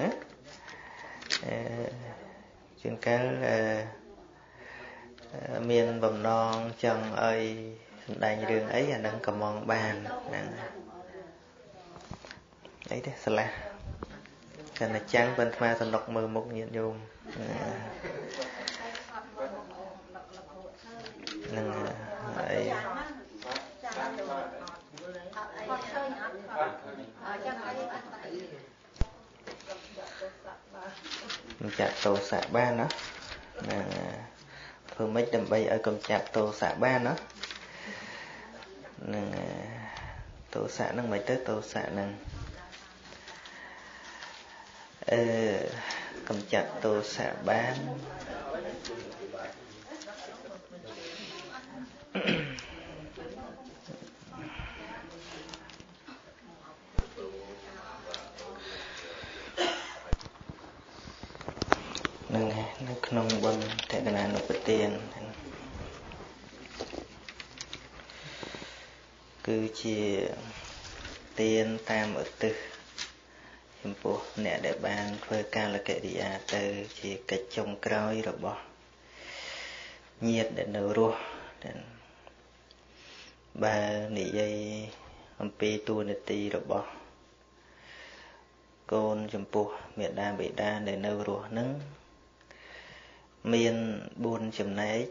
ណាអឺជួនកាលអឺមានបំណងចង់ឲ្យសម្ដែងរឿងអីអានឹងកំងបានហ្នឹងអីទេស្រឡះកណ្ណចាំងប៉ុន្តែសំណុកមើលមុខញាតញោមនឹងអីកម្ចាត់ទោសៈបានណាណាធ្វើម៉េចដើម្បីឲ្យកម្ចាត់ទោសៈបានណានឹងទោសៈហ្នឹងមិនទៅទោសៈហ្នឹងអឺកម្ចាត់ទោសៈបាននឹងនៅក្នុងបុណ្យតកណានុពទាន គឺជាទានតាមឧទ្ទិសចំពោះអ្នកដែលបានធ្វើកាលកិរិយាទៅជាកិច្ចចុងក្រោយរបស់ញាតិដែលនៅរស់បើនិយាយអំពីទួនាទីរបស់កូនចំពោះមេដាបេដាដែលនៅរស់នឹងមាន4ចំណែក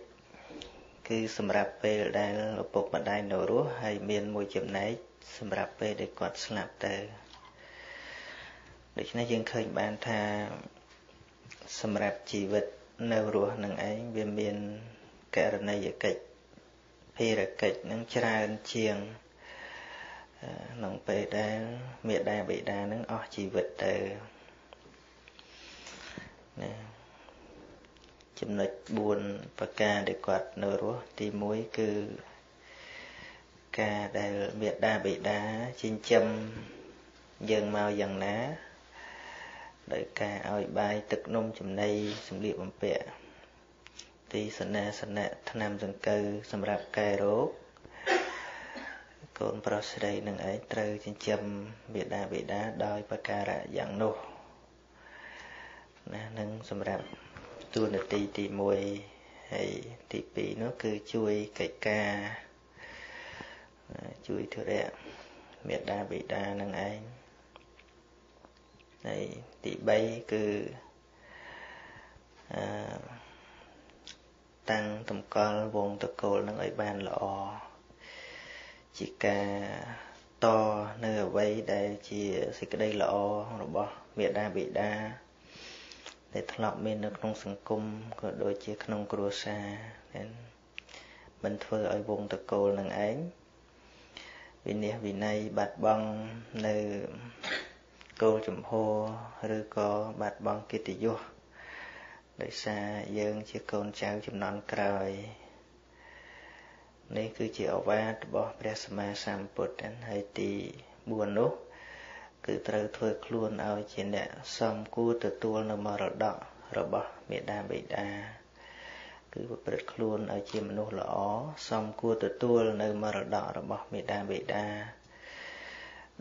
គឺសម្រាប់ពេលដែលឪពុកម្ដាយនៅរស់ហើយមានមួយចំណែកសម្រាប់ពេលដែលគាត់ស្លាប់ទៅដូច្នេះយើងឃើញបានថាសម្រាប់ជីវិតនៅរស់នឹងឯងវាមានករណីយកិច្ចភារកិច្ចនឹងច្រើនជាងក្នុងពេលដែលមេដាបេដានឹងអស់ជីវិតទៅណា ចំណុច4ប្រការដែលគាត់នៅរស់ទី1គឺការដែលមេដាបេដាចិញ្ចឹមយើងមកយ៉ាងណាដោយការឲ្យបាយទឹកនំចំណីសម្លៀកបំពាក់ទីសនាសនៈថ្នាំសង្កូវសម្រាប់កែរោគកូនប្រុសស្រីនឹងឯងត្រូវចិញ្ចឹមមេដាបេដាដោយប្រការៈយ៉ាងនោះណានឹងសម្រាប់ ទួលនីតិទី1ហើយទី2នោះគឺជួយកិច្ចការជួយធរៈមេដាបេដានឹងឯងហើយទី3គឺអឺតាំងតម្កល់វងតកូលនឹងឲ្យបានល្អជាការតនៅអ្វីដែលជាសេចក្តីល្អរបស់មេដាបេដា ដែលធ្លាប់មាននៅក្នុងសង្គមក៏ដូចជាក្នុងគ្រួសារមិនធ្វើឲ្យវងតកូលនឹងឯងវិន័យវិន័យបាត់បង់នៅគោលចំហឬក៏បាត់បង់កិត្តិយសដោយសារយើងជាកូនចៅចំនួនក្រោយនេះគឺជាអវាទរបស់ព្រះសម្មាសម្ពុទ្ធហើយទី4នោះ គឺត្រូវធ្វើខ្លួនឲ្យជាអ្នកសមគួរទទួលនៅមរតករបស់មេដាបេដាគឺប្រព្រឹត្តខ្លួនឲ្យជាមនុស្សល្អសមគួរទទួលនៅមរតករបស់មេដាបេដា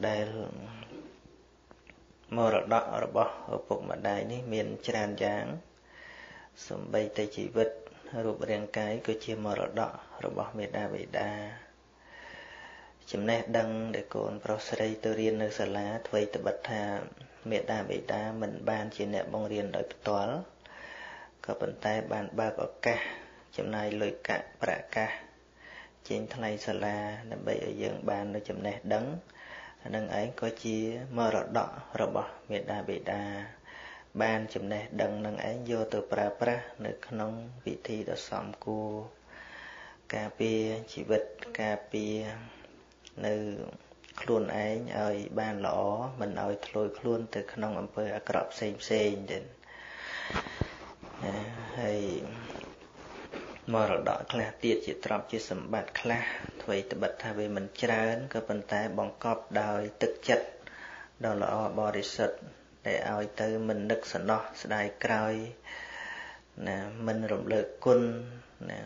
ដែលមរតករបស់ឪពុកម្ដាយនេះមានច្រើនយ៉ាងសំបីតែជីវិតរូបរាងកាយក៏ជាមរតករបស់មេដាបេដា ចំណេះដឹងដែលកូនប្រុសស្រីទៅរៀននៅសាលាអ្វីត្បិតថាមេដាបេតាមិនបានជាអ្នកបង្រៀនដោយផ្ទាល់ក៏ប៉ុន្តែបានបើកឱកាសចំណាយលុយកាក់ប្រាក់កាសចេញថ្លៃសាលាដើម្បីឲ្យយើងបាននៅចំណេះដឹងនឹងឯងក៏ជាមរតករបស់មេដាបេតាបានចំណេះដឹងនឹងឯងយកទៅប្រើប្រាស់នៅក្នុងវិធីដ៏សមគួរការពារជីវិតការពារ នៅខ្លួនឯងឲ្យបានល្អមិនឲ្យធ្លួយខ្លួនទៅក្នុងអំពើអាក្រក់ផ្សេងផ្សេងទៀតហើយមរតកខ្លះទៀតជាទ្រព្យជាសម្បត្តិខ្លះអ្វីត្បិតថាវាមិនច្រើនក៏ប៉ុន្តែបង្កប់ដោយទឹកចិត្តដ៏ល្អបរិសុទ្ធដែលឲ្យទៅមិននឹកសំណោះស្ដាយក្រោយណាមិនរំលើកគុណណា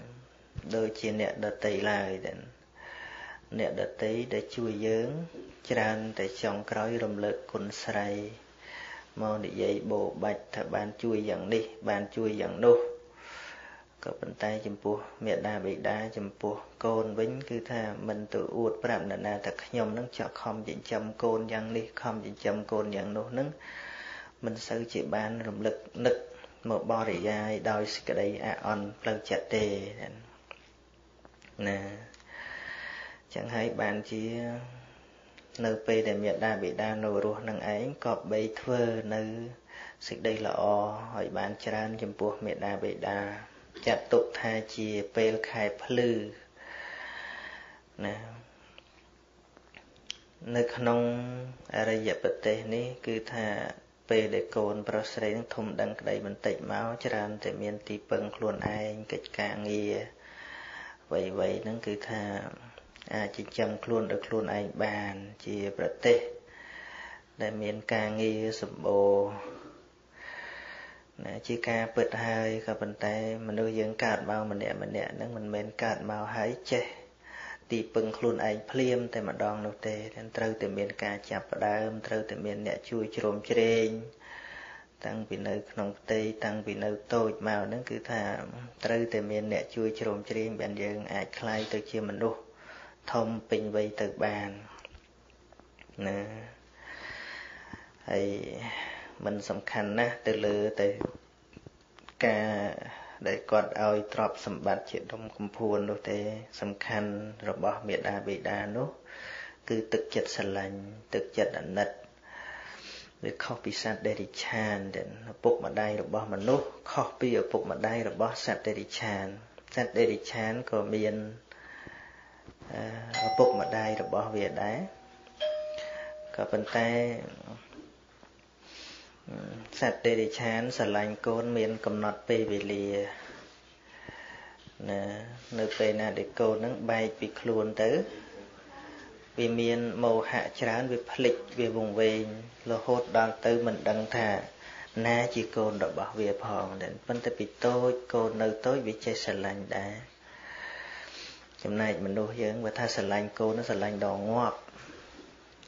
ដូចជាអ្នកដតីឡើយដែរ អ្នកដតីដែលជួយយើង ច្រើនតែចុងក្រោយរំលើកគុណស្រីមកនិយាយបោបាច់ថាបានជួយយ៉ាងនេះ បានជួយយ៉ាងនោះក៏ប៉ុន្តែចំពោះមេដាបេដាចំពោះកូនវិញ គឺថាមិនទៅអួតប្រាប់នរណាថាខ្ញុំនឹងចង់ខំចិញ្ចឹមកូនយ៉ាងនេះខំចិញ្ចឹមកូនយ៉ាងនោះនឹងមិនសូវជាបានរំលឹកនឹកមកបរិយាយដោយសេចក្តីអាអន់ផ្លូវចិត្តទេណា ចឹងហើយបានជា នៅពេលដែលមេដាបេដានៅរស់នឹងឯងក៏បីធ្វើនៅសេចក្តីល្អឲ្យបានច្រើនចំពោះមេដាបេដាចាត់ទុកថាជាពេលខែភ្លឺណានៅក្នុងអរិយប្រទេសនេះគឺថាពេលដែលកូនប្រុសស្រីនឹងធំដឹងក្តីបន្តិចមកច្រើនតែមានទីពឹងខ្លួនឯងកិច្ចការងារវ័យវ័យហ្នឹងគឺថាអា ចចិញ្ចឹមខ្លួនដោយខ្លួនឯងបានជាប្រទេសដែលមានការងារសម្បូរណាជាការពិតហើយក៏ប៉ុន្តែមនុស្សយើងកើតមកម្នាក់ម្នាក់ហ្នឹងមិនមែនកើតមកហើយចេះទីពឹងខ្លួនឯងភ្លាមតែម្ដងនោះទេត្រូវតែមានការចាប់ផ្ដើមត្រូវតែមានអ្នកជួយជ្រោមជ្រែងតាំងពីនៅក្នុងផ្ទៃតាំងពីនៅតូចមកហ្នឹងគឺថាត្រូវតែមានអ្នកជួយជ្រោมជ្រែងបានយើងអាចคลายទៅជាមនុស្ស ធំពេញវ័យទៅបានណាហើយมันសំខាន់ណាស់ទៅលើទៅការដែលគាត់ឲ្យទ្រព្យសម្បត្តិជាដុំកំភួននោះទេសំខាន់របស់មេដាបេដានោះ គឺទឹកចិត្តស្រឡាញ់ទឹកចិត្តអាណិតវាខុសពីសត្វដេរិឆានដែលឪពុកម្ដាយរបស់មនុស្សខុសពីឪពុកម្ដាយរបស់សត្វដេរិឆានសត្វដេរិឆានក៏មាន ឪពុកម្ដាយរបស់វាដែរក៏ប៉ុន្តែសត្វទេរិឆានស្រឡាញ់កូនមានកំណត់ពេលវេលាណានៅពេលណាដែលកូននឹងបែកពីខ្លួនទៅវាមានមោហៈច្រើនវាភ្លេចវាវង្វេងរហូតដល់ទៅមិនដឹងថាណាជាកូនរបស់វាផងតែប៉ុន្តែពីតូចកូននៅតូចវាចេះស្រឡាញ់ដែរ ចំណែកមនុស្សយើងបើថាស្រឡាញ់កូនស្រឡាញ់ដល់ងាប់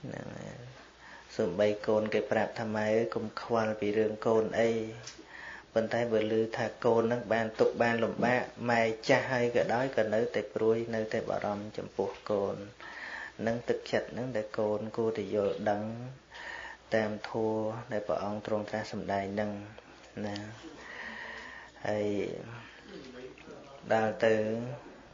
ហ្នឹងហើយសំបីកូនគេប្រាប់ថាម៉ែអើយកុំខ្វល់ពីរឿងកូនអីប៉ុន្តែបើឮថាកូននឹងបានទុកបានលំបាកម៉ែចាស់ហើយក៏ដោយក៏នៅតែព្រួយនៅតែបារម្ភចំពោះកូននឹងទឹកចិត្តនឹងដែលកូនគួរតែយល់ដឹងតាមធัวដែលព្រះអង្គទ្រង់ត្រាស់សម្ដែងនឹងណាហើយដល់ទៅ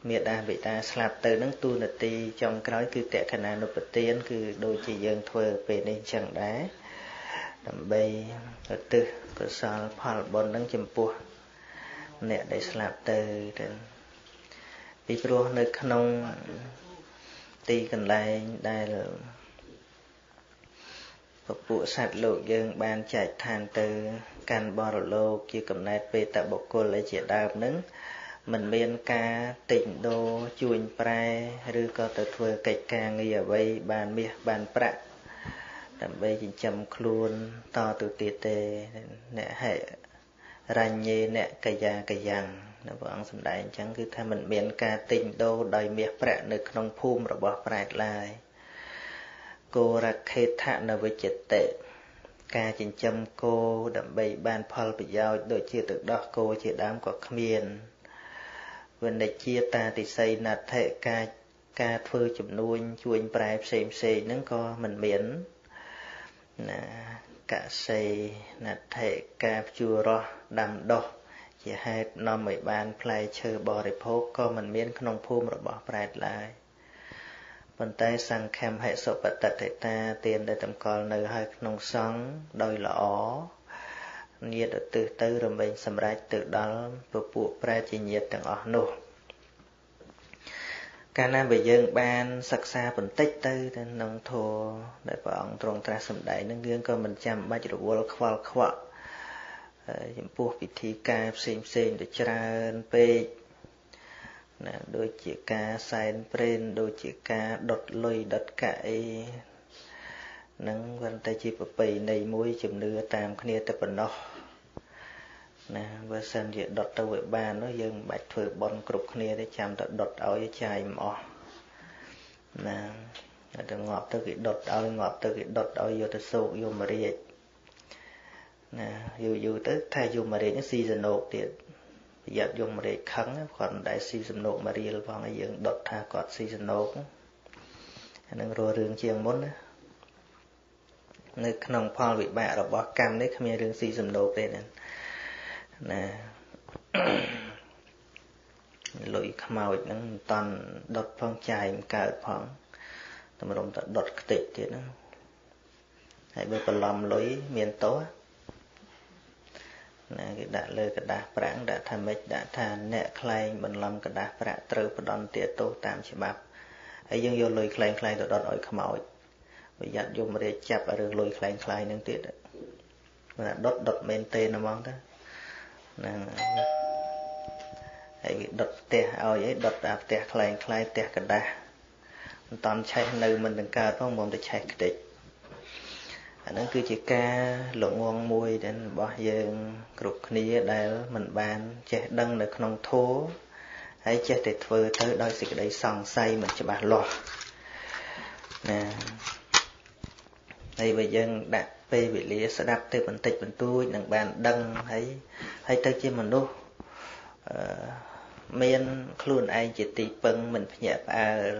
មេដាបិតាស្លាប់ទៅនឹងទូនាទីចុងក្រោយគឺតក្កណានុពទាន គឺដូចជាយើងធ្វើពេលនេះចឹងដែរដើម្បីឧទ្ទិសកុសលផលបុណ្យនឹងចំពោះអ្នកដែលស្លាប់ទៅទៅពីព្រោះនៅក្នុងទីកន្លែងដែលពពួកសត្វលោកយើងបានចែកឋានទៅ កាន់បរលោកជាកំណែតពេតបុគ្គលជាដើមនឹង មិនមានការទិញដូរជួញប្រែឬក៏ទៅធ្វើកិច្ចការងារអ្វីបានមាសបានប្រាក់ដើម្បីចិញ្ចឹមខ្លួនតទៅទៀតទេអ្នកហេរញ្ញេអ្នកកាយាកយ៉ាងនៅព្រះអង្គសម្ដែងអញ្ចឹងគឺថាមិនមានការទិញដូរដោយមាសប្រាក់នៅក្នុងភូមិរបស់ប្រែតឡើយគោរខេថនវិជតិការចិញ្ចឹមគោដើម្បីបានផលប្រយោជន៍ដូចជាទឹកដោះគោជាដើមក៏គ្មាន វនិជាតាតិស័យណដ្ឋិការការធ្វើចំនួនជួញប្រែផ្សេងផ្សេងហ្នឹងក៏មិនមានណាកសិណដ្ឋិការភ្ជួររស់ដាំដុះជាហេតុនាំឲ្យបានផ្លែឈើបរិភោគក៏មិនមានក្នុងភូមិរបស់ប្រែតឡើយប៉ុន្តែសង្ឃមហិសុបតតិតាទានដែលតម្កល់នៅហើយក្នុងសង្ឃដោយល្អ ញាតឧទ្ទិសទៅរំលែងសម្រេចទៅដល់ពពួកប្រែជាញាតទាំងអស់នោះកាលណាបើយើងបានសិក្សាបន្តិចទៅទៅក្នុងធម៌ដែលព្រះអង្គទ្រង់ត្រាស់សម្ដែងនឹងយើងក៏មិនចាំបាច់រវល់ខ្វល់ខ្វាក់ចំពោះពិធីការផ្សេងផ្សេងទៅច្រើនពេកណាដូចជាការសែនព្រេនដូចជាការដុតលុយដុតកាក់អីនឹង vẫn តែជាប្រពៃណីមួយជំនឿតាមគ្នាតែប៉ុណ្ណោះ ណាបើសិនជាដុតទៅឲ្យបាននោះយើងមិនបាច់ធ្វើបន់គ្រប់គ្នាទេចាំតែដុតឲ្យចាយមិនអស់ណាតែងាប់ទៅគេដុតឲ្យងាប់ទៅគេដុតឲ្យយកទៅសោកយកមករាជណាយូរយូរទៅថាយមរាជនេះស៊ីសណោកទៀតប្រយ័ត្នយមរាជខឹងគាត់មិនដែលស៊ីសំណោកមករៀលផងឲ្យយើងដុតថាគាត់ស៊ីសណោកអានឹងរស់រឿងជាងមុនណានៅក្នុងផលវិបាករបស់កម្មនេះគ្មានរឿងស៊ីសំណោកទេណា ណាលុយខ្មោចហ្នឹងមិនតន់ដុតផងចាយមិនកើតផងតម្រុំតែដុតខ្ទេចទៀតហ្នឹងហើយបើបន្លំលុយមានតោណាគេដាក់លើกระดาษប្រាក់ដាក់ថាម៉េចដាក់ថាអ្នកខ្លែងបន្លំกระดาษប្រាក់ត្រូវផ្ដន់ទាទោសតាមច្បាប់ហើយយើងយកលុយខ្លែងខ្លែងទៅដុតឲ្យខ្មោចប្រយ័ត្នយមរាជចាប់រឿងលុយខ្លែងខ្លែងនឹងទៀតមិនដុតដុតមែនទេហ្មងទៅ ហ្នឹងហើយដុតផ្ទះឲ្យអីដុតអាផ្ទះខ្លែងខ្លែងផ្ទះកដាស់មិនតាន់ឆេះនៅមិនទាំងកើតផងមកតែឆេះខ្ទេចអាហ្នឹងគឺជាការលងងមួយដែលរបស់យើងគ្រប់គ្នាដែលមិនបានចេះដឹងនៅក្នុងធម៌ហើយចេះតែធ្វើទៅដោយសេចក្តីសង្ស័យមិនច្បាស់លាស់ណាហើយបើយើងដាក់ ពេលវេលាស្ដាប់ទៅបន្តិចបន្តួចនឹងបានដឹងហើយហើយទៅជាមនុស្សអឺមានខ្លួនឯងជាទីពឹងមិនភ្ញាក់ផ្អើល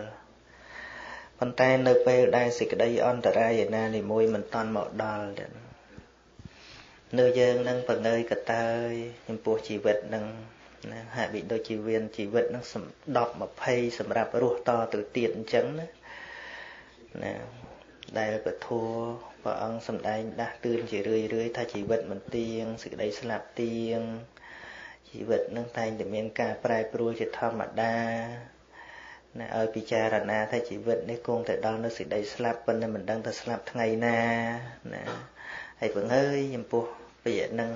ប៉ុន្តែនៅពេលដែលសេចក្តីអន្តរាយណានីមួយមិនតាន់មកដល់ទេនៅយើងនឹងបង្ើយកតើយចំពោះជីវិតនឹងណាហាក់បីដូចជីវៀនជីវិតនឹង10 20សម្រាប់រស់តទៅទៀតអញ្ចឹងណាណាដែលពធัว ព្រះអង្គសម្ដែងដាស់តឿនជារឿយរឿយថាជីវិតមិនទៀងសេចក្តីស្លាប់ទៀងជីវិតនឹងតែងតែមានការប្រែប្រួលជាធម្មតាណាឲ្យពិចារណាថាជីវិតនេះគង់តែដល់នៅសេចក្តីស្លាប់ប៉ុន្តែមិនដឹងថាស្លាប់ថ្ងៃណាណាហើយពងអើយចំពោះពាក្យហ្នឹង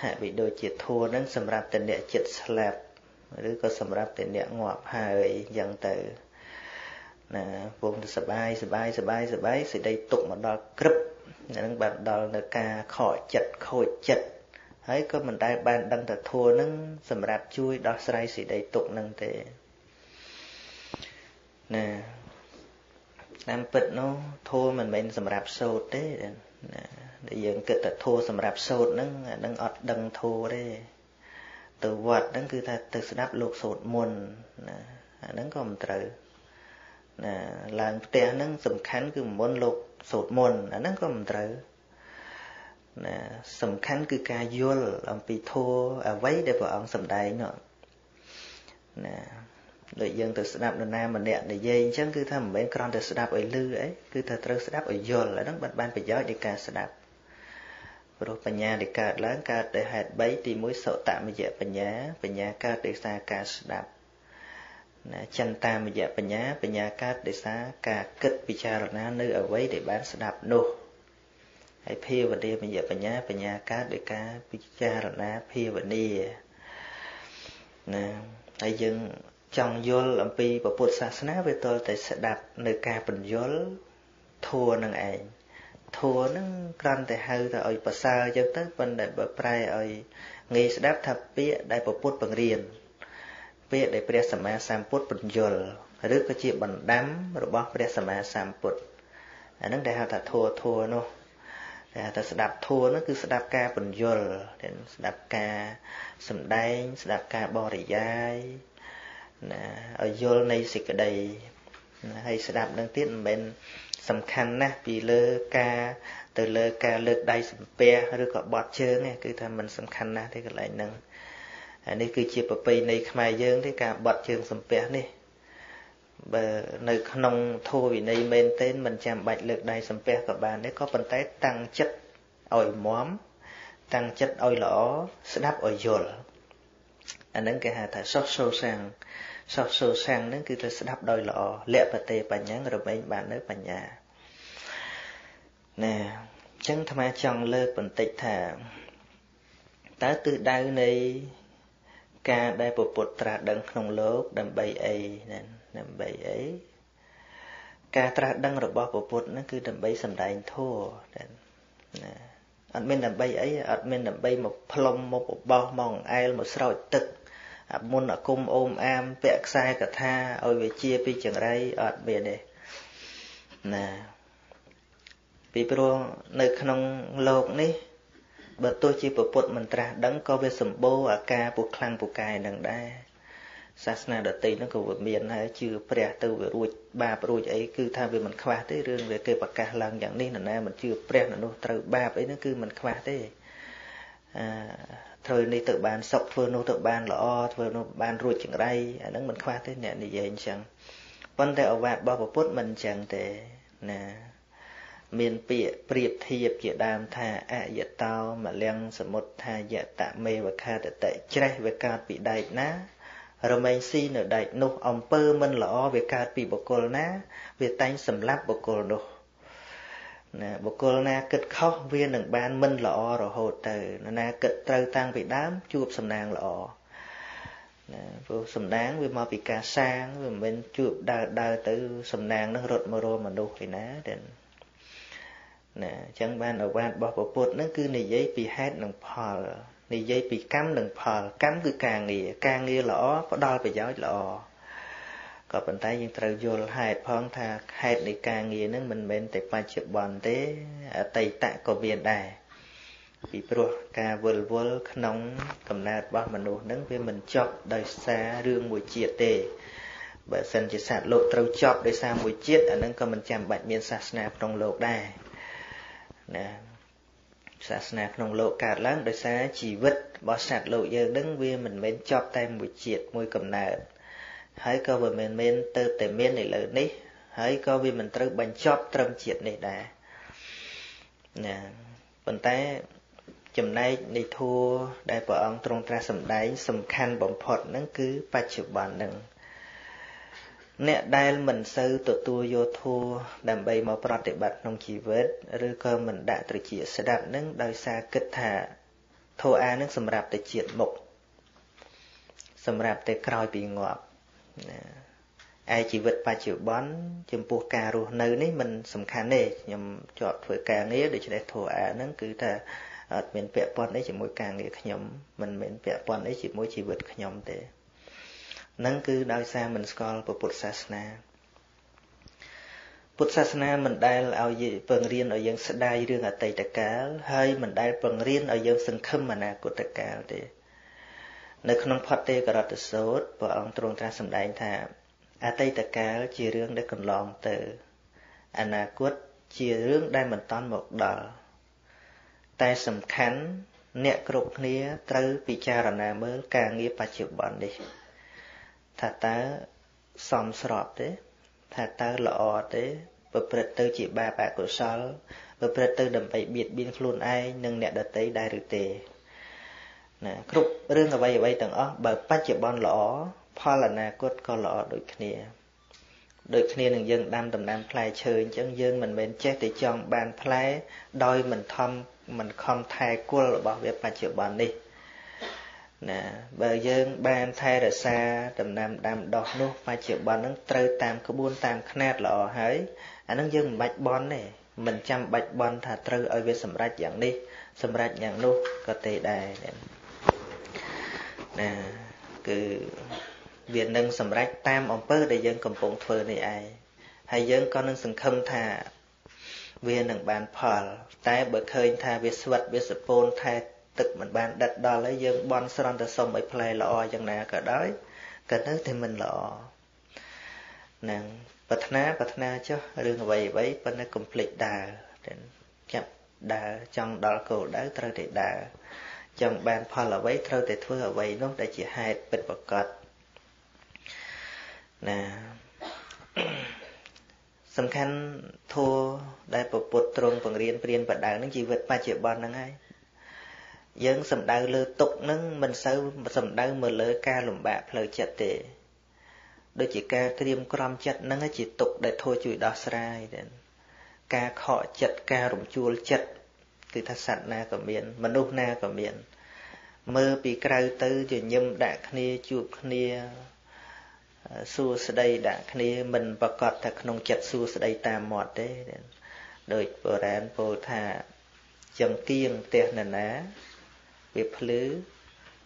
ហាក់បីដូចជាធัวហ្នឹងសម្រាប់តអ្នកចិត្តស្លាប់ឬក៏សម្រាប់តអ្នកងាប់ហើយអញ្ចឹងទៅ ណាពងទៅសបាយសបាយសបាយសបាយសេចក្តីទុកមកដល់ក្រឹបហ្នឹងបានដល់នៅការខកចិត្តខូចចិត្តហើយក៏មិនដែលបានដឹងថាធัวហ្នឹងសម្រាប់ជួយដោះស្រាយសេចក្តីទុកហ្នឹងទេណាតាមពិតនោះធัวមិនមែនសម្រាប់សោតទេណាដែលយើងគិតថាធัวសម្រាប់សោតហ្នឹងអាហ្នឹងអត់ដឹងធัวទេទៅវត្តហ្នឹងគឺថាទៅស្ដាប់លោកសោតមុនណាអាហ្នឹងក៏មិនត្រូវ ណាឡើងផ្ទះហ្នឹងសំខាន់គឺមុនលោកសូត្រមុនអាហ្នឹងក៏មិនត្រូវណាសំខាន់គឺការយល់អំពីធម៌អ្វីដែលព្រះអង្គសម្ដែងនោះណាដូចយើងទៅស្ដាប់នរណាម្នាក់និយាយអញ្ចឹងគឺថាមិនមែនគ្រាន់តែស្ដាប់ឲ្យលឺអីគឺថាត្រូវស្ដាប់ឲ្យយល់អាហ្នឹងបានបានប្រយោជន៍នៃការស្ដាប់ព្រោះបញ្ញាដែលកើតឡើងកើតដោយហេតុ3ទី1សុតមយៈបញ្ញាបញ្ញាកើតដោយសារការស្ដាប់ ណាចិន្តាមយៈបញ្ញាបញ្ញាកើតដោយសារការគិតពិចារណានៅអ្វីដែលបានស្ដាប់នោះហើយភាវនាមយៈបញ្ញាបញ្ញាកើតដោយការពិចារណាភាវនាណាហើយយើងចង់យល់អំពីពុទ្ធសាសនាវាទល់តែស្ដាប់នៅការបញ្យល់ធัวនឹងឯងធัวនឹងគ្រាន់តែហៅទៅឲ្យប្រសើរអញ្ចឹងទៅប៉ុន្តែបើប្រែឲ្យងាយស្ដាប់ថាពាក្យដែលពុទ្ធបង្រៀន ពាក្យដែលព្រះសម្មាសម្ពុទ្ធបញ្យលឬក៏ជាបណ្ដាំរបស់ព្រះសម្មាសម្ពុទ្ធអានឹងដែលហៅថាធัวធัวនោះតែថាស្ដាប់ធัวនោះគឺស្ដាប់ការបញ្យលស្ដាប់ការសំដែងស្ដាប់ការបរិយាយណាឲ្យយល់នៃសេចក្តីហើយស្ដាប់នឹងទៀតមិនមែនសំខាន់ណាស់ពីលើការទៅលើការលើកដៃសំពះឬក៏បត់ជើងគឺថាมันសំខាន់ណាស់ទេកន្លែងហ្នឹង អានេះគឺជាប្រពៃណីខ្មែរយើងទេការបត់ជើងសំពះនេះបើនៅក្នុងធម៌វិន័យមែនទែនមិនចាំបាច់លើកដៃសំពះក៏បានដែរក៏ប៉ុន្តែតាំងចិត្តឲ្យមមតាំងចិត្តឲ្យល្អស្ដាប់ឲ្យយល់អានឹងគេហៅថាសុខសូសាំងសុខសូសាំងហ្នឹងគឺទៅស្ដាប់ដោយល្អលក្ខតេបញ្ញារមែងបាននៅបញ្ញាណាអញ្ចឹងអាត្មាចង់លើកបន្តិចថាតើទិសដៅនៃ ការដែលពពុទ្ធត្រាស់ដឹងក្នុងលោកដើម្បីអីណាដើម្បីអីការត្រាស់ដឹងរបស់ពពុទ្ធហ្នឹងគឺដើម្បីសម្ដែងធម៌ណាអត់មានដើម្បីអីអត់មានដើម្បីមកផ្លុំមកបបោះមកអែលមកស្រោចទឹកអាមុនអាគុំអូមអាមពាក់ខ្សែកថាឲ្យវាជាពីចង្រៃអត់មានទេណាពីព្រោះនៅក្នុងលោកនេះ បើទោះជាពុទ្ធមិនត្រាស់ដឹងក៏វាសម្បូរអាការពុះខ្លាំងពុះកាយនឹងដែរសាសនាដតីហ្នឹងក៏វាមានហើយជឿព្រះទៅវារួចបាបរួចអីគឺថាវាមិនខ្វះទេរឿងវាគេប្រកាសឡើងយ៉ាងនេះនរណាមិនជឿព្រះនោះត្រូវបាបអីហ្នឹងគឺមិនខ្វះទេអឺធ្វើនេះទៅបានសុខធ្វើនោះទៅបានល្អធ្វើនោះបានរួចចង្រៃអាហ្នឹងមិនខ្វះទេអ្នកនិយាយអញ្ចឹងប៉ុន្តែអវាទរបស់ពុទ្ធមិនអញ្ចឹងទេណា មានពាក្យប្រៀបធៀបជាដើមថាអយតោមលំសមុទ្ថាយតមេវខាតតិច្រេះវាកើតពីដែកណា រមែងស៊ីនៅដែកនោះអំពើមិនល្អវាកើតពីបុគ្គលណា វាតែងសម្លាប់បុគ្គលនោះណាបុគ្គលណាគិតខុសវានឹងបានមិនល្អរហូតទៅណាគិតត្រូវតាំងពីដើមជួបសំណាងល្អណាព្រោះសំណាងវាមកពីការសាងវាមិនមែនជួបដើរដើរទៅសំណាងនឹងរត់មករមនុស្សឯណាទេ ណាអញ្ចឹងបានអវាទរបស់ពុទ្ធនឹងគឺនិយាយពីហេតុនិងផលនិយាយពីកម្មនិងផលកម្មគឺការងារការងារល្អផ្ដល់ប្រយោជន៍ល្អក៏ប៉ុន្តែយើងត្រូវយល់ហេតុផងថាហេតុនៃការងារនឹងមិនមែនតែបច្ចុប្បន្នទេអតីតក៏មានដែរពីព្រោះការវិលវល់ក្នុងកំណើតរបស់មនុស្សនឹងវាមិនចប់ដោយសាររឿងមួយជាតិទេបើសិនជាសត្វលោកត្រូវចប់ដោយសារមួយជាតិអានឹងក៏មិនចាំបាច់មានសាសនាក្នុងលោកដែរ ណាសាសនាក្នុងលោកកើតឡើងដោយសារជីវិតរបស់សត្វលោកយើងនឹងវាមិនមែនចប់តែមួយជាតិមួយកំណើតហើយក៏វាមិនមែនទៅតែមាននៅលើនេះ ហើយក៏វាមិនត្រូវបញ្ចប់ត្រឹមជាតិនេះដែរណាប៉ុន្តែចំណែកនៃធัวដែលព្រះអង្គទ្រង់ត្រាស់សម្ដែងសំខាន់បំផុតហ្នឹងគឺបច្ចុប្បន្នហ្នឹង អ្នកដែលមិនសូវទទួលយកធัวដើម្បីមកប្រតិបត្តិក្នុងជីវិតឬក៏មិនដាក់ត្រជាស្ដាប់នឹងដោយសារគិតថាធัวអានឹងសម្រាប់តែជាតិមុខសម្រាប់តែក្រោយពីងាប់ណាឯជីវិតបច្ចុប្បន្នចំពោះការរស់នៅនេះមិនសំខាន់ទេខ្ញុំជាប់ធ្វើការងារដូច្នេះធัวអានឹងគឺថាអត់មានពាក់ព័ន្ធអីជាមួយការងារខ្ញុំមិនមែនពាក់ព័ន្ធអីជាមួយជីវិតខ្ញុំទេ នឹងគឺដោយសារមិនស្គាល់ពុទ្ធសាសនាពុទ្ធសាសនាមិនដែលឲ្យពង្រៀនឲ្យយើងស្ដាយរឿងអតីតកាលហើយមិនដែលពង្រៀនឲ្យយើងសង្ឃឹមអនាគតកាលទេនៅក្នុងផតទេករតសោតព្រះអង្គទ្រង់ត្រាស់សម្ដែងថា អតីតកាលជារឿងដែលកន្លងទៅអនាគតជារឿងដែលមិនតាន់មកដល់តែសំខាន់អ្នកគ្រប់គ្នាត្រូវពិចារណាមើលការងារបច្ចុប្បន្ននេះ ថាតើសមស្របទេ ថាតើល្អទេ ប្រព្រឹត្តទៅជាបាបអកុសល ប្រព្រឹត្តទៅដើម្បីបៀតបៀនខ្លួនឯងនិងអ្នកដទៃដែរឬទេណាគ្រប់រឿងអ្វីអ្វីទាំងអស់បើបច្ចុប្បន្នល្អផលអនាគតក៏ល្អដូចគ្នាដូចគ្នានឹងយើងដាំដំណាំផ្លែឈើអញ្ចឹងយើងមិនមែនចេះតែចង់បានផ្លែដោយមិនធំមិនខំថែគុលរបស់វាបច្ចុប្បន្ននេះ ណាបើយើងបានថែរក្សាដំណាំដាំដុះនោះបច្ចុប្បន្នហ្នឹងត្រូវតាមក្បួនតាមຂ្នាតល្អហើយអាហ្នឹងយើងមិនបាច់បន់ទេមិនចាំបាច់បន់ថាត្រូវឲ្យវាសម្រេចយ៉ាងនេះសម្រេចយ៉ាងនោះក៏ទេដែរណាគឺវានឹងសម្រេចតាមអំពើដែលយើងកំពុងធ្វើនេះឯងហើយយើងក៏នឹងសង្ឃឹមថាវានឹងបានផល តែបើឃើញថាវាស្វិតវាសពូនថែ ទឹកមិនបានដិតដល់ហើយយើងបន់ស្រន់ទៅសុំឲ្យផ្លែល្អយ៉ាងណាក៏ដោយក៏នៅតែមិនល្អនឹងប្រាថ្នាប្រាថ្នាចុះរឿងអ្វីអ្វីប៉ុន្តែកុំភ្លេចដើរចាប់ដើរចង់ដល់គោលដៅត្រូវតែដើរចង់បានផលអ្វីត្រូវតែធ្វើអ្វីនោះដែលជាហេតុពិតប្រកបណាសំខាន់ធัวដែលពពុទ្ធទ្រង់បង្រៀនព្រានបដៅនឹងជីវិតបច្ចុប្បន្នហ្នឹងហើយ យើងសំដៅលើទុកនឹងមិនសូវសំដៅមកលើការលំបាកផ្លូវចិត្តទេដូចជាការត្រៀមក្រំចិត្តនឹងជាទុកដែលធួជួយដោះស្រាយទេការខកចិត្តការរំជួលចិត្តគឺថាសត្វណាក៏មាន មនុស្សណាក៏មាន មើលពីក្រៅទៅជាញឹមដាក់គ្នាជួបគ្នាសួស្ដីដាក់គ្នាមិនប្រកាសថាក្នុងចិត្តសួស្ដីតាមមាត់ទេដោយបុរាណពោលថាចង្គៀងផ្ទះនរណា វាភ្លឺ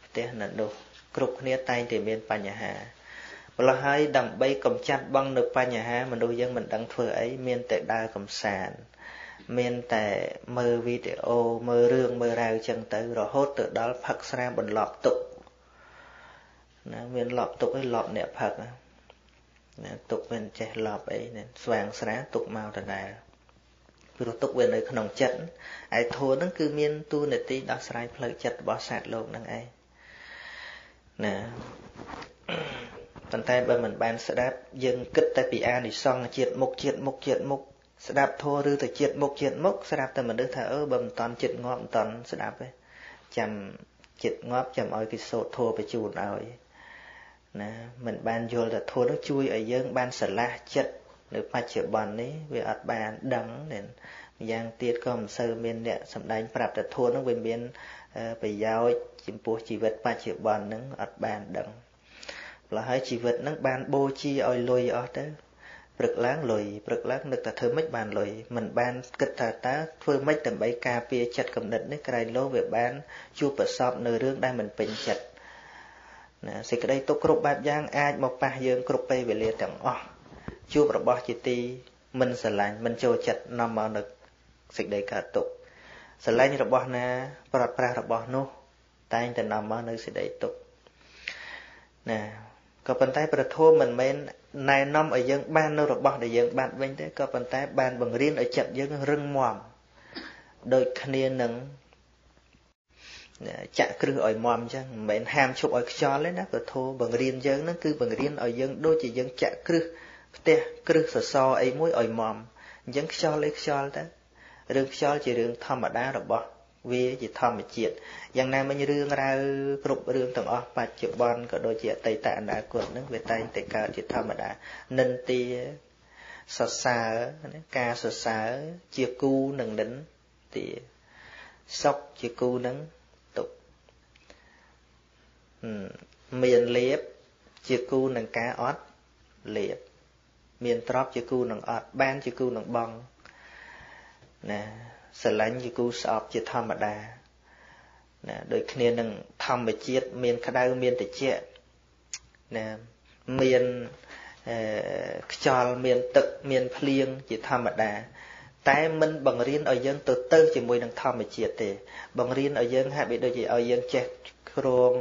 ផ្ទះនៅនោះគ្រប់គ្នាតែងតែមានបញ្ហាម្ល៉េះហើយដើម្បីកំចាត់បងនៅបញ្ហាមនុស្សយើងមិនដឹងធ្វើអីមានតែដើរកំសាន្តមានតែមើលវីដេអូមើលរឿងមើលរ៉ាវចឹងទៅរហូតទៅដល់ផឹកស្រាបន្លប់ទុកណាមានលប់ទុកឯងលប់អ្នកផឹកណាទុកមិនចេះលប់អីស្វាងស្រាទុកមកដដែល ព្រោះទុកវានៅក្នុងចិត្តឯធម៌ហ្នឹងគឺមានទូនាទីដោះស្រាយផ្លូវចិត្តរបស់សត្វលោកហ្នឹងឯងណាប៉ុន្តែបើមិនបានស្ដាប់យើងគិតតែពីអានិសង្ឃជាតិមុខជាតិមុខជាតិមុខស្ដាប់ធម៌ឬទៅជាតិមុខជាតិមុខស្ដាប់តែមនុស្សថាអឺបើមិនតន់ចិត្តងាប់មិនតន់ស្ដាប់ទេចាំចិត្តងាប់ចាំឲ្យគេសោតធัวបញ្ជូនឲ្យណាមិនបានយល់ថាធัวនោះជួយឲ្យយើងបានស្រឡះចិត្ត នៅបច្ចុប្បន្ននេះវាអត់បានដឹងទេម្យ៉ាងទៀតក៏មិនសូវមានអ្នកសំដែងប្រាប់តែធัวនោះវាមានប្រយោជន៍ចំពោះជីវិតបច្ចុប្បន្នហ្នឹងអត់បានដឹងម្ល៉េះហើយជីវិតហ្នឹងបានបូជាឲ្យលុយអស់ទៅព្រឹកឡើងលុយព្រឹកឡើងនឹកថាធ្វើម៉េចបានលុយមិនបានគិតថាតើធ្វើម៉េចដើម្បីការពារចិត្តកំណត់នេះក្រៃលោវាបានជួបប្រសពនៅរឿងដែលមិនពេញចិត្តណាសេចក្តីទុកគ្រប់បែបយ៉ាងអាចមកប៉ះយើងគ្រប់ពេលវេលាទាំងអស់ ជួបរបស់ជាទីមិនស្រឡាញ់មិនចូលចិត្តនាំមកនៅសេចក្តីកើតទុកស្រឡាញ់របស់ណា ប្រត់ប្រាស់របស់នោះ តែងតែនាំមកនៅសេចក្តីទុកណាក៏ប៉ុន្តែប្រធមមិនមែនណែនាំឲ្យយើងបាននៅរបស់ដែលយើងបានវិញទេក៏ប៉ុន្តែបានបង្រៀនឲ្យចិត្តយើងរឹងមាំដូចគ្នានឹងចាក់គ្រឹះឲ្យមាំអញ្ចឹងមិនមែនហាមឈប់ឲ្យខ្យល់ទេណាប្រធមបង្រៀនយើងហ្នឹងគឺបង្រៀនឲ្យយើងដូចជាយើងចាក់គ្រឹះ ផ្ទះគ្រឹះសសរអីមួយឲ្យមាំអញ្ចឹងខ្យល់អីខ្យល់ទៅរឿងខ្យល់ជារឿងធម្មតារបស់វាជាធម្មជាតិយ៉ាងណាមិញរឿងរ៉ាវគ្រប់រឿងទាំងអស់បច្ចុប្បន្នក៏ដូចជាអតីតអនាគតនឹងវាតែងតែកើតជាធម្មតានិន្ទាសរសើរការសរសើរជាគូនឹងនិន្ទាសុខជាគូនឹងទុកមានលៀបជាគូនឹងការអត់លៀប មានទ្រព្យជាគូនឹងអត់បានជាគូនឹងបងណាស្រឡាញ់ជាគូស្អប់ជាធម្មតាណាដូចគ្នានឹងធម្មជាតិមានក្តៅមានត្រជាក់ណាមានខ្យល់មានទឹកមានភ្លៀងជាធម្មតា តែមិនបង្រៀនឲ្យយើងទៅទៅជាមួយនឹងធម្មជាតិទេ បង្រៀនឲ្យយើងហាក់បីដូចជាឲ្យយើងចេះគ្រង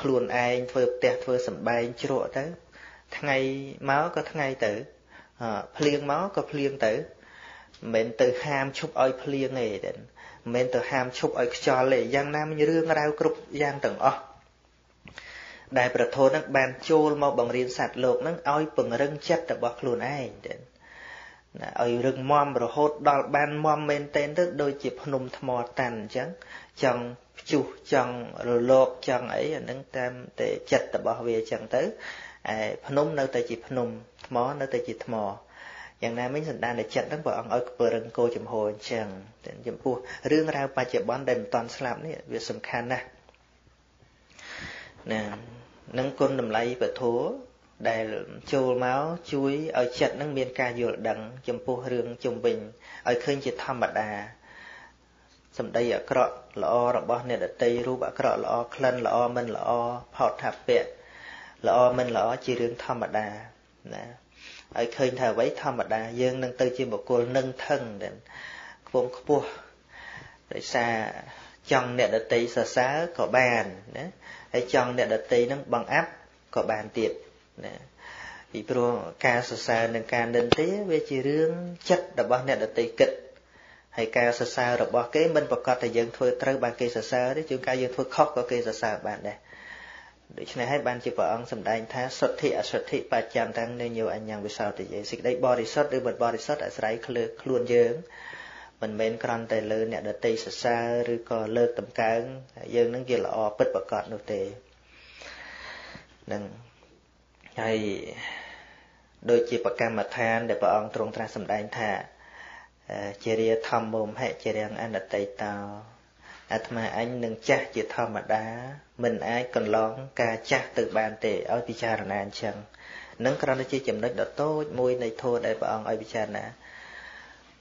ខ្លួនឯងធ្វើផ្ទះធ្វើសំបែងជ្រក់ទៅ ថ្ងៃមកក៏ថ្ងៃទៅភ្លៀងមកក៏ភ្លៀងទៅមិនមែនទៅហាមឈប់ឲ្យភ្លៀងទេមិនមែនទៅហាមឈប់ឲ្យខ្យល់ទេយ៉ាងណាមិញរឿងរ៉ាវគ្រប់យ៉ាងទាំងអស់ដែលប្រធននឹងបានចូលមកបង្រៀនសត្វលោកនឹងឲ្យពង្រឹងចិត្តរបស់ខ្លួនឯងទេណាឲ្យរឹងមាំរហូតដល់បានមាំមែនទែនទៅដូចជាភ្នំថ្មតាន់អញ្ចឹងចង់ព្យុះចង់រលកចង់អីអានឹងតាមតែចិត្តរបស់វាអញ្ចឹងទៅឯ ភ្នំនៅតែជាភ្នំថ្មនៅតែជាថ្មយ៉ាងណាមិញសន្តានចិត្តហ្នឹងព្រះអង្គឲ្យពរឹងគោចំហអញ្ចឹងចំពោះរឿងរ៉ាវបច្ចុប្បន្នដែលមិនតាន់ស្លាប់នេះវាសំខាន់ណាស់ណានឹងគុណតម្លៃពធដែលចូលមកជួយឲ្យចិត្តនឹងមានការយល់ដឹងចំពោះរឿងជំវិញឲ្យឃើញជាធម្មតាសម្ដីអាក្រក់ល្អរបស់អ្នកដតីរូបអាក្រក់ល្អក្លិនល្អមិនល្អផោតថាពៈ ល្អមិនល្អជារឿងធម្មតាណាឲ្យឃើញថាអ្វីធម្មតាយើងនឹងទៅជាបុគ្គលនឹងថឹងដែលខ្ពងខ្ពស់ដោយសារចង់អ្នកដតីសរសើរក៏បានណាហើយចង់អ្នកដតីនឹងបង្អាប់ក៏បានទៀតណាពីព្រោះការសរសើរនិងការនិន្ទាវាជារឿងចិត្តរបស់អ្នកដតីគិតហើយការសរសើររបស់គេមិនប្រកាសថាយើងធ្វើត្រូវបានគេសរសើរទេជួនកាលយើងធ្វើខុសក៏គេសរសើរបានដែរ ដូច្នេះហើយបានជាព្រះអង្គសម្ដែងថាសុទ្ធិអសុទ្ធិបច្ចន្តាំងនៅញោអញ្ញងវិសោទិយេសេចក្តីបរិសុទ្ធឬមិនបរិសុទ្ធអាស្រ័យខ្លួនយើងមិនមែនគ្រាន់តែលើអ្នកដតីសរសើរឬក៏លើកតម្កើងយើងនឹងជាល្អពិតប្រកបនោះទេនឹងហើយដូចជាប្រកម្មដ្ឋាន ដែលព្រះអង្គទ្រង់ត្រាស់សម្ដែងថាជារាធម្មមហិជារាងអនតិតោ អាត្មាអញនឹងចាស់ជាធម្មតា មិនអាចកន្លងការចាស់ទៅបានទេឲ្យពិចារណាអញ្ចឹងនឹងគ្រាន់តែជាចំណុចដ៏តូចមួយនៃធម៌ដែលព្រះអង្គឲ្យពិចារណា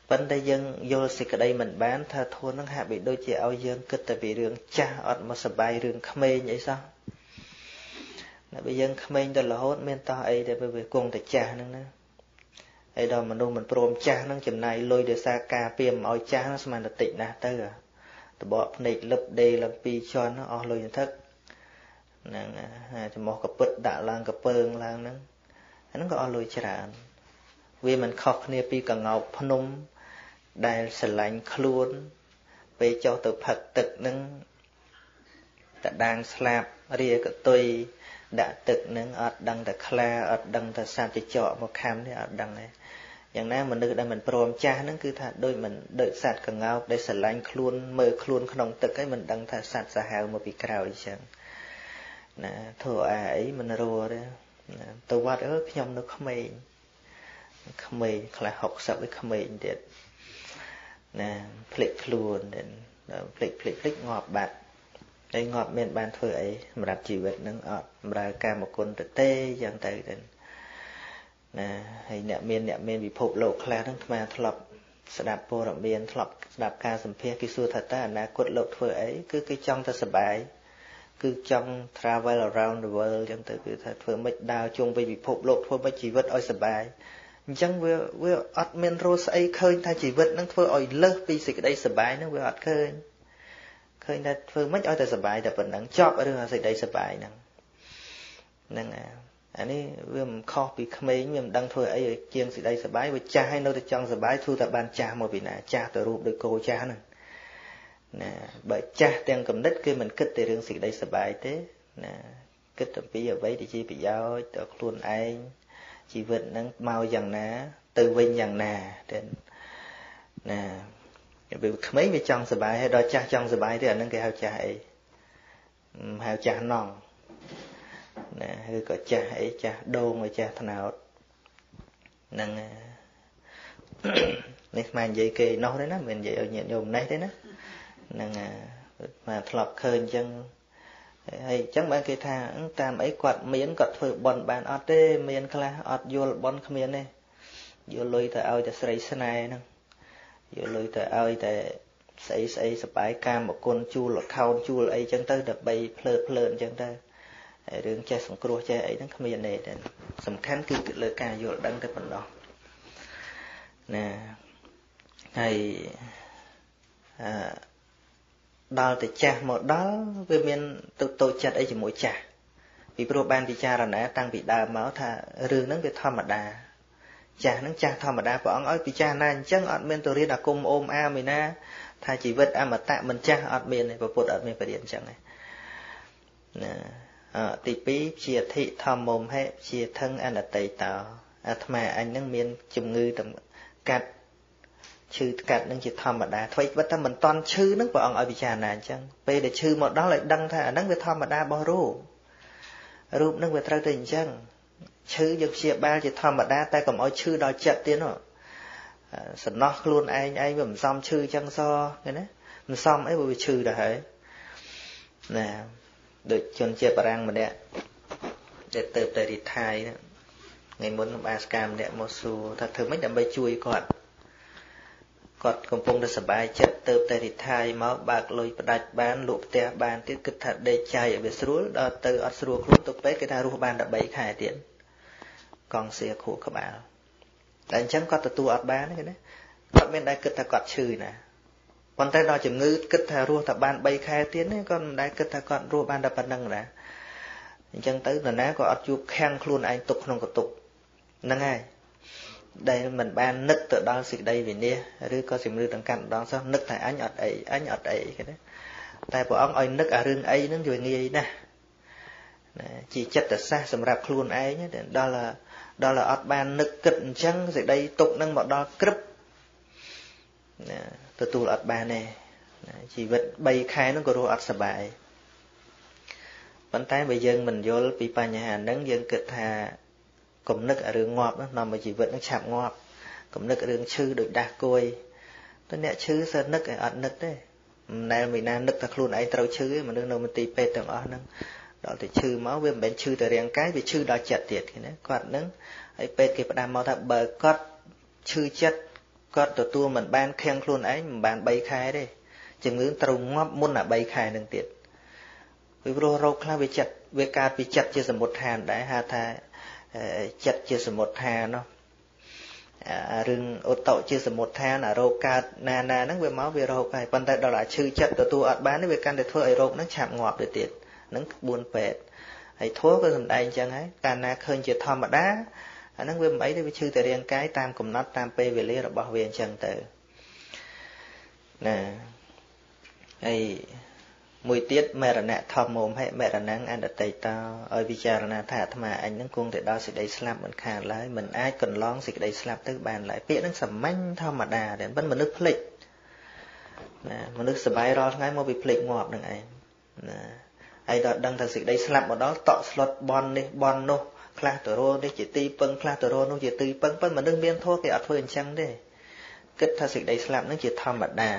ប៉ុន្តែយើងយល់សេចក្តីមិនបានថាធម៌នឹងហាក់បីដូចជាឲ្យយើងគិតតែពីរឿងចាស់អត់មកសបាយរឿងក្មេងអីសោះតែបើយើងក្មេងទៅរហូតមានតោះអីដែលវាគង់តែចាស់ហ្នឹងណាហើយដល់មនុស្សមិនព្រមចាស់ហ្នឹងចំណាយលុយដោយសារការពៀមឲ្យចាស់ហ្នឹងស្មានតែតិចណាស់ទៅ តបកភ្នែកលឹបដេឡើងពីរជាន់អស់លុយទៅហ្នឹងចំោះកពិតដាក់ឡើងកពើងឡើងហ្នឹងអាហ្នឹងក៏អស់លុយច្រើន វាមិនខុសគ្នាពីកងោកភ្នំ ដែលស្រឡាញ់ខ្លួន ពេលចុះទៅផឹកទឹកហ្នឹងតដាងស្លាប់រាកតុយដាក់ទឹកនឹងអត់ដឹងតែខ្លាអត់ដឹងតែសត្វចចកមកខំនេះអត់ដឹងទេ យ៉ាងណាមនុស្សដែលមិនព្រមចាស់ហ្នឹងគឺថាដូចមិនដូចសត្វកងោកដែលស្រឡាញ់ខ្លួនមើលខ្លួនក្នុងទឹកហើយមិនដឹងថាសត្វសាហាវមកពីក្រោយអញ្ចឹងណាធ្វើអាអីមិនរស់ទេទៅវត្តអើខ្ញុំនៅក្មេងក្មេងខ្លះ60ឯក្មេងទៀតណាភ្លេចខ្លួនទៀតភ្លេចភ្លេចភ្លេចងាប់បាត់ហើយងាប់មានបានធ្វើអីសម្រាប់ជីវិតនឹងអត់បម្រើកាមគុណទៅទេយ៉ាងទៅទៅ ណាហើយអ្នកមានអ្នកមានពិភពលោកខ្លះហ្នឹងអាធ្លាប់ស្ដាប់ព័ត៌មានធ្លាប់ស្ដាប់ការសម្ភាសគេសួរថាតើអនាគតលោកធ្វើអីគឺគេចង់តែសុបាយគឺចង់ travel around the world ចឹងទៅគឺថាធ្វើម៉េចដើរជុំវិញពិភពលោកធ្វើម៉េចជីវិតឲ្យសុបាយអញ្ចឹងវាវាអត់មានរស់ស្អីឃើញថាជីវិតនឹងធ្វើឲ្យលើសពីសេចក្តីសុបាយនឹងវាអត់ឃើញឃើញតែធ្វើមិនឲ្យតែសុបាយតែប៉ុណ្្នឹងចប់រឿងសេចក្តីសុបាយហ្នឹងហ្នឹង អានេះវាមិនខុសពីក្មេងវាមិនដឹងធ្វើអីឲ្យជាងសេចក្តីសុបាយវាចាស់ហើយនៅតែចង់សុបាយធ្វើតែបានចាស់មកពីណាចាស់ទៅរូបដូចគោចាស់ហ្នឹងណាបើចាស់ទាំងកំណត់គេមិនគិតតែរឿងសេចក្តីសុបាយទេណាគិតអំពីអ្វីដែលជាប្រយោជន៍ដល់ខ្លួនឯងជីវិតហ្នឹងមកយ៉ាងណា ទៅវិញយ៉ាងណាទេណាពេលក្មេងវាចង់សុបាយហើយដល់ចាស់ចង់សុបាយទេអានឹងគេហៅចាស់អីហៅចាស់ណង ណាឬក៏ចាស់អីចាស់ដូងឬចាស់ថ្នោតហ្នឹងនេះស្មាននិយាយគេនោះទេណាមិននិយាយឲ្យញាតិញោមនេះទេណាហ្នឹងមកធ្លាប់ឃើញអញ្ចឹងហើយអញ្ចឹងបើគេថាតាមអីគាត់មានគាត់ធ្វើបន់បានអត់ទេមានខ្លះអត់យល់បន់គ្មានទេយកលុយទៅឲ្យតែស្រីស្នេហ៍ហ្នឹងយកលុយទៅឲ្យតែស្អីស្អីសបាយកាមគុណជួលអខោនជួលអីចឹងទៅដើម្បីភ្លើតភ្លើនចឹងទៅហើយ រឿងចេះសង្គ្រោះចេះអីហ្នឹងគ្មានទេសំខាន់គឺលើការយល់ដឹងតែប៉ុណ្ណោះណាហើយអឺដល់ទៅចាស់មកដល់វាមានទៅតូចចិត្តអីជាមួយចាស់ពីព្រោះបានពិចារណាតាំងពីដើមមកថារឿងហ្នឹងវាធម្មតាចាស់ហ្នឹងចាស់ធម្មតាព្រះអង្គឲ្យពិចារណាអញ្ចឹងអត់មានទៅរៀនអាគមអូមអាមីណាថាជីវិតអមតៈមិនចាស់អត់មានទេពុទ្ធអត់មានបរិញ្ញាអញ្ចឹងទេណាអ ទី2ជាធិធម្មមហេជាថឹងអនតិតោអាត្មាអញហ្នឹងមានជំងឺកាត់ឈឺកាត់នឹងជាធម្មតាថ្មីបិទថាមិនតន់ឈឺនឹងព្រះអង្គឲ្យពិចារណាអញ្ចឹងពេលដែលឈឺមកដល់ឲ្យដឹងថាអាហ្នឹងវាធម្មតារបស់រូបរូបនឹងវាត្រូវតែអញ្ចឹងឈឺយើងព្យាបាលជាធម្មតាតែកុំឲ្យឈឺដល់ចិត្តទៀតនោះសំណោះខ្លួនឯងឯងវាមិនសមឈឺចឹងសឃើញណាមិនសមអីវាឈឺទៅហើយណា ដូចជនជាតិបារាំងម្នាក់ដែលទៅទៅរីថៃថ្ងៃមុនបាសកាម្នាក់មកសួរថាធ្វើម៉េចដើម្បីជួយគាត់គាត់កំពុងតែសប្បាយចិត្តទៅតែរិទ្ធាយមកបើកលុយផ្ដាច់បានលក់ផ្ទះបានទៀតគិតថាដេកចាយឲ្យវាស្រួលដល់ទៅអត់ស្រួលខ្លួនទៅពេកគេថារស់បានតែ3ខែទៀតកង់សៀខួរក្បាលតែអញ្ចឹងគាត់ទទួលអត់បានទេណាគាត់មានដែរគិតថាគាត់ឈឺណា ប៉ុន្តែដល់ជំងឺគិតថារស់តែបាន3ខែទៀតទេគាត់មិនដែលគិតថាគាត់រស់បានតែប៉ុណ្្នឹងណាអញ្ចឹងទៅនរណាក៏អត់ជួបខាំងខ្លួនឯងទុកក្នុងកតុកហ្នឹងហើយដែលមិនបាននឹកទៅដល់សេចក្តីវិនិច្ឆ័យឬក៏ជំរឿទាំងកាន់ដងសោះនឹកថាអញអត់អីអញអត់អីគេណាតែព្រះអង្គឲ្យនឹកអារឿងអីហ្នឹងវាងាយណាស់ណាជាចិត្តសាស្ត្រសម្រាប់ខ្លួនឯងដល់ដល់អត់បាននឹកគិតអញ្ចឹងសេចក្តីទុកនឹងមកដល់ក្រឹបណា ទទួលអត់បានទេជីវិត3ខែហ្នឹងក៏រស់អត់សុបាយប៉ុន្តែបើយើងមិនយល់ពីបញ្ហាហ្នឹងយើងគិតថាគំនឹករឿងងាប់នាំឲ្យជីវិតនឹងឆាប់ងាប់គំនឹករឿងឈឺដូចដាស់គួយតែអ្នកឈឺសើនឹកឲ្យអត់នឹកទេមិនដែលមានណានឹកថាខ្លួនឯងត្រូវឈឺទេមនុស្សនៅមន្ទីរពេទ្យទាំងអស់ហ្នឹងដល់តែឈឺមកវាមិនមែនឈឺតែរាងកាយវាឈឺដល់ចិត្តទៀតឃើញទេគាត់ហ្នឹងហើយពេទ្យគេផ្ដាំមកថាបើគាត់ឈឺចិត្ត គាត់ទទួលមិនបានខាំងខ្លួនឯងមិនបាន3ខែទេជំងឺត្រូវងាប់មុនអា3ខែហ្នឹងទៀតពីព្រោះរោគខ្លះវាចិត្តវាកើតពីចិត្តជាសមុទ្ឋានដែរហៅថាចិត្តជាសមុទ្ឋាននោះអារឿងឧត្តជាសមុទ្ឋានអារោគកើតណាណាហ្នឹងវាមកវារោគហើយប៉ុន្តែដល់អាឈឺចិត្តទទួលអត់បាននេះវាកាន់តែធ្វើឲ្យរោគហ្នឹងឆាប់ងាប់ទៅទៀតហ្នឹងក្បួនពេទ្យហើយធัวក៏សំដែងអញ្ចឹងហើយកាលណាឃើញជាធម្មតា អាហ្នឹងវាមិនអីទេវាឈឺតែរាងកាយតាមកំណត់តាមពេលវេលារបស់វាអញ្ចឹងទៅណាហើយមួយទៀតមរណៈធម្មមហិមរណងអនតិតោឲ្យពិចារណាថាអាត្មាអញនឹងគង់តែដល់សេចក្តីស្លាប់មិនខានឡើយមិនអាចកន្លងសេចក្តីស្លាប់ទៅបានឡើយពាក្យហ្នឹងសាមញ្ញធម្មតាតែមិនមនុស្សភ្លេចណាមនុស្សសបាយរាល់ថ្ងៃមកពីភ្លេចងាប់នឹងឯងណាហើយដល់ដឹងថាសេចក្តីស្លាប់មកដល់តក់ស្លុតបននេះបននោះ ខ្លះទៅរនេះជាទីពឹងខ្លះទៅរនោះជាទីពឹងប៉ុន្តែមនុស្សមានធម៌គេអត់ធ្វើអញ្ចឹងទេគិតថាសេចក្តីស្លាប់នឹងជាធម្មតា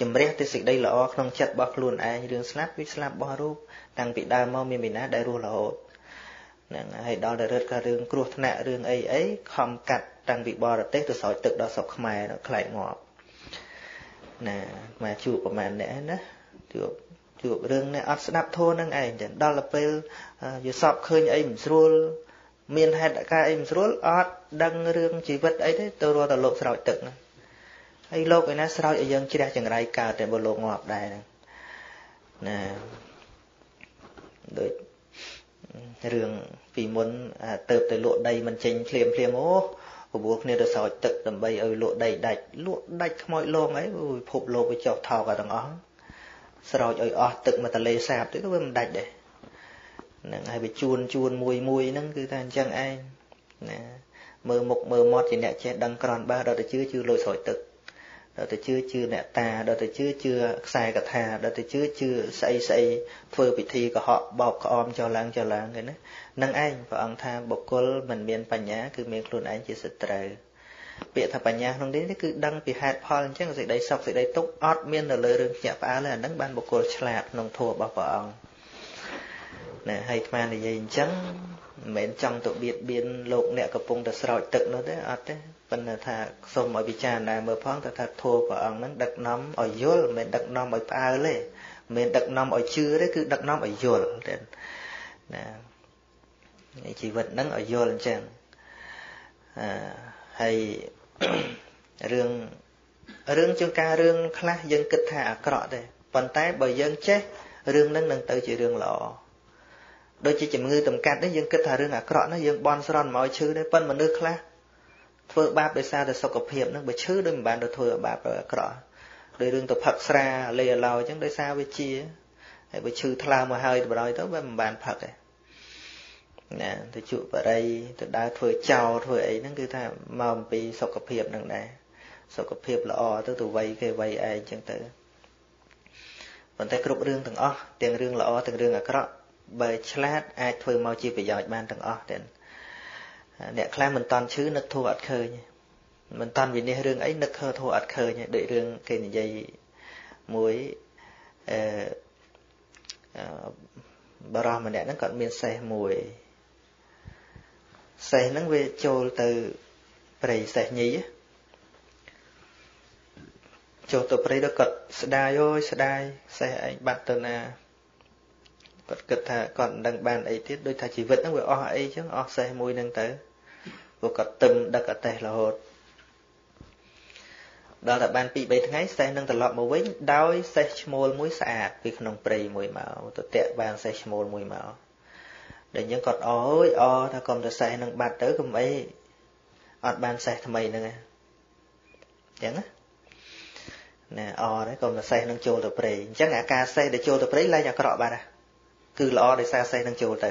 ជំរះទៅសេចក្តីល្អក្នុងចិត្តរបស់ខ្លួនឯងរឿងស្លាប់វាស្លាប់របស់រូបតាំងពីដើមមកមានវិណាដែលរស់រហូតហ្នឹងហើយដល់តែរត់ក៏រឿងគ្រោះថ្នាក់រឿងអីអីខំកាត់តាំងពីបរទេសទៅស្រោចទឹកដល់ស្រុកខ្មែរខ្លែកងាប់ណាមកជួបប្រហែលអ្នកណាជួប ជួបរឿងនេះអត់ស្ដាប់ធម៌នឹងឯងចឹងដល់ទៅពេលយល់សពឃើញអីមិនស្រួលមានហេតុការអីមិនស្រួលអត់ដឹងរឿងជីវិតអីទេទៅរត់ទៅលោកស្រោចទឹកហ្នឹងហើយលោកឯណាស្រោចឲ្យយើងជ្រះចង្រៃកើតតែបើលោកងាប់ដែរហ្នឹងណាដូចរឿងពីមុនទៅទៅលក់ដីមិនចេញភ្លាមភ្លាមអូបបួលគ្នាទៅស្រោចទឹកដើម្បីឲ្យលក់ដីដាច់លក់ដាច់ខ្មោចលងអីពិភពលោកវាចុះថោកទាំងអស់ ស្រោចឲ្យអស់ទឹកមកទលេសាបទៅក៏វាមិនដាច់ដែរហ្នឹងហើយវាជួនជួនមួយមួយហ្នឹងគឺថាអញ្ចឹងឯងណាមើលមុខមើលមាត់ជាអ្នកចេះដឹងក្រនបាដល់ទៅជឿជឿលួចស្រោចទឹកដល់ទៅជឿជឿអ្នកតាដល់ទៅជឿជឿខ្សែកថាដល់ទៅជឿជឿស្អីស្អីធ្វើពិធីកុហកបោកក្អមចោលឡើងចោលឡើងហ្នឹងណានឹងឯងព្រះអង្គថាបុគ្គលមិនមានបញ្ញាគឺមានខ្លួនឯងជាសត្រូវ ពាក្យថាបញ្ញាក្នុងនេះគឺដឹងពីហេតុផលអញ្ចឹងសេចក្តីសុខសេចក្តីទុក្ខអត់មាននៅលើរឿងភ្ញាក់ផ្អើលទេអាហ្នឹងបានបុគ្គលឆ្លាតក្នុងធម៌របស់ព្រះអង្គណែហើយអាត្មានិយាយអញ្ចឹងមិនមែនចង់ទៅបៀតបៀនលោកអ្នកកំពុងតែស្រោចទឹកនោះទេអត់ទេប៉ុន្តែថាសូមឲ្យពិចារណាមើលផងទៅថាធម៌ព្រះអង្គហ្នឹងដឹកនាំឲ្យយល់មិនមែនដឹកនាំឲ្យផ្អើលទេមិនមែនដឹកនាំឲ្យជឿទេគឺដឹកនាំឲ្យយល់ទេណាជីវិតហ្នឹងឲ្យយល់អញ្ចឹងអឺ ហើយរឿងរឿងជាងការរឿងខ្លះយើងគិតថាអាក្រក់ទេប៉ុន្តែបើយើងចេះរឿងហ្នឹងនឹងទៅជារឿងល្អដូចជាជំងឺតម្កាត់នេះយើងគិតថារឿងអាក្រក់ណាយើងបន់ស្រន់មកឲ្យឈឺទេប៉ុន្តែមនុស្សខ្លះធ្វើបាបដោយសារតែសុខភាពហ្នឹងបើឈឺដូចមិនបានទៅធ្វើបាបអាក្រក់ដោយរឿងទៅផឹកស្រាលេឡោអញ្ចឹងដោយសារវាជាហើយបើឈឺថ្លើមមកហើយទៅបដ ாய் ទៅវាមិនបានផឹកទេ ណាទៅជក់បរិយទៅដើរធ្វើចោលធ្វើអីហ្នឹងគឺថាមកអំពីសុខភាពហ្នឹងដែរសុខភាពល្អទៅទៅវ័យគេវ័យឯងចឹងទៅប៉ុន្តែគ្រប់រឿងទាំងអស់ទាំងរឿងល្អទាំងរឿងអាក្រក់បើឆ្លាតអាចធ្វើមកជាប្រយោជន៍បានទាំងអស់ទាំងអ្នកខ្លះមិនតន់ឈឺនឹកធូរអត់ឃើញមិនតន់វិនិច្ឆ័យរឿងអីនឹកឃើធូរអត់ឃើញដូចរឿងគេនិយាយមួយអឺបរោះម្នាក់ហ្នឹងគាត់មានសេះមួយ សេះហ្នឹងវាចូលទៅព្រៃសេះញីចូលទៅព្រៃដល់គាត់ស្ដាយអើយស្ដាយសេះឯងបាត់ទៅណាគាត់គិតថាគាត់មិនដឹងបានអីទៀតដូចថាជីវិតហ្នឹងវាអស់អីចឹងអស់សេះមួយហ្នឹងទៅព្រោះគាត់ទឹមដឹកអតេះរហូតដល់តែបាន2 3ថ្ងៃសេះនឹងត្រឡប់មកវិញដោយសេះឈ្មោលមួយស្អាតពីក្នុងព្រៃមួយមកទៅតាក់បានសេះឈ្មោលមួយមក ដល់អញ្ចឹងគាត់អើយអថាកុំទៅសេះនឹងបាត់ទៅកុំអីអត់បានសេះថ្មីហ្នឹងអញ្ចឹងណាអដែរកុំទៅសេះនឹងចូលទៅព្រៃអញ្ចឹងអាការសេះដែលចូលទៅព្រៃឡើងអាក្រក់បាត់គឺល្អដោយសារសេះនឹងចូលទៅ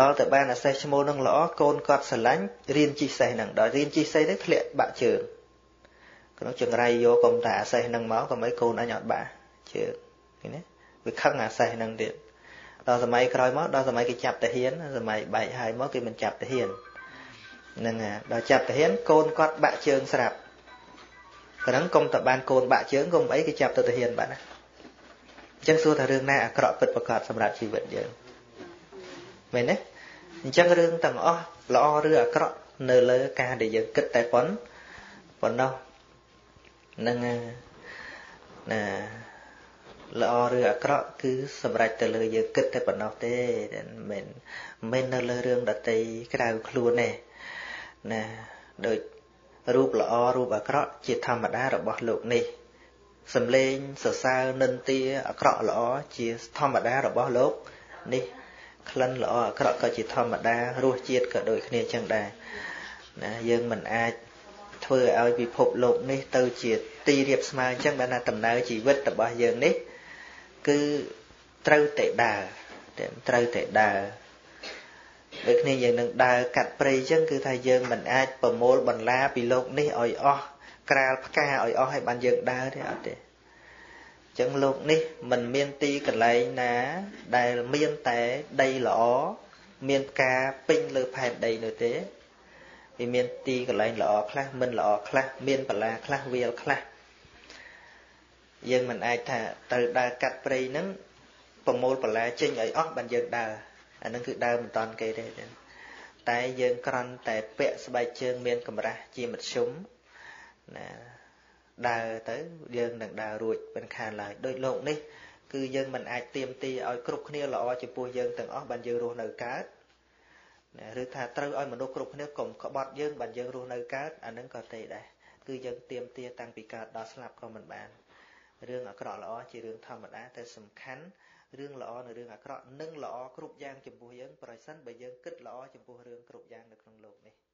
ដល់តែបានអាសេះឈ្មោលនឹងល្អកូនគាត់ស្រឡាញ់រៀនជិះសេះនឹងដល់រៀនជិះសេះទៅធ្លាក់បាក់ជើងក្នុងចង្រៃយកកុំតែអាសេះនឹងមកកុំឲ្យកូនអញអត់បាក់ជើងឃើញទេវាខឹងអាសេះនឹងទៀត ដល់សម័យក្រោយមកដល់សម័យគេចាប់តាហ៊ានសម័យបែកហើយមកគេមិនចាប់តាហ៊ានហ្នឹងដល់ចាប់តាហ៊ានកូនគាត់បាក់ជើងស្រាប់ប៉ុណ្ណឹងកុំតែបានកូនបាក់ជើងកុំអីគេចាប់ទៅតាហ៊ានបាត់ណាអញ្ចឹងសួរថារឿងណាអាក្រក់ពិតប្រាកដសម្រាប់ជីវិតយើងមែនទេអញ្ចឹងរឿងទាំងអស់ល្អឬអាក្រក់នៅលើការដែលយើងគិតតែប៉ុនប៉ុណ្ណោះនឹងណា ល្អឬអាក្រក់គឺសម្រេចទៅលើយើងគិតតែប៉ុណ្ណោះទេមិនមែនមិននៅលើរឿងដតីក្រៅខ្លួនទេណាដូចរូបល្អរូបអាក្រក់ជាធម្មតារបស់លោកនេះសំលេងសរសើរនិន្ទាអាក្រក់ល្អជាធម្មតារបស់លោកនេះក្លិនល្អអាក្រក់ក៏ជាធម្មតារសជាតិក៏ដូចគ្នាចឹងដែរណាយើងមិនអាចធ្វើឲ្យពិភពលោកនេះទៅជាទីរៀបស្មើអញ្ចឹងបានថាដំណើរជីវិតរបស់យើងនេះ គឺត្រូវតែដើរត្រូវតែដើរដូចគ្នាយើងនឹងដើរកាត់ព្រៃអញ្ចឹងគឺថាយើងមិនអាចប្រមូលបន្លាពីលោកនេះឲ្យអស់ក្រាលផ្កាឲ្យអស់ឲ្យបានយើងដើរទេអត់ទេអញ្ចឹងលោកនេះមិនមានទីកន្លែងណា ដែលមានតែដីល្អមានផ្កាពេញលើផែនដីនោះទេវាមានទីកន្លែងល្អខ្លះមិនល្អខ្លះមានបលាខ្លះវាលខ្លះ យើងមិនអាចថាទៅដើរកាត់ព្រៃហ្នឹងប្រមូលបលាចេញឲ្យអស់បានយើងដើរអាហ្នឹងគឺដើរមិនតាន់គេទេតែយើងក្រន់តែពាក់ស្បែកជើងមានកម្រាស់ជាមធ្យមណាដើរទៅយើងនឹងដើររួចមិនខានឡើយដូចលោកនេះគឺយើងមិនអាចទៀមទីឲ្យគ្រប់គ្នាល្អចំពោះយើងទាំងអស់បានយើងរស់នៅកើតណាឬថាត្រូវឲ្យមនុស្សគ្រប់គ្នាកុំក្បត់យើងបានយើងរស់នៅកើតអានឹងក៏ទេដែរគឺយើងទៀមទាតាំងពីកើតដល់ស្លាប់ក៏មិនបាន រឿងអាក្រក់ល្អជារឿងធម្មតាតែសំខាន់រឿងល្អនៅរឿងអាក្រក់និងល្អគ្រប់យ៉ាងចំពោះយើងប្រសិនបើយើងគិតល្អចំពោះរឿងគ្រប់យ៉ាងនៅក្នុងលោកនេះ។